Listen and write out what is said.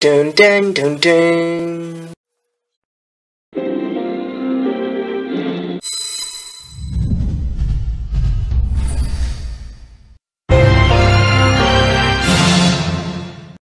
Dun dun dun dun.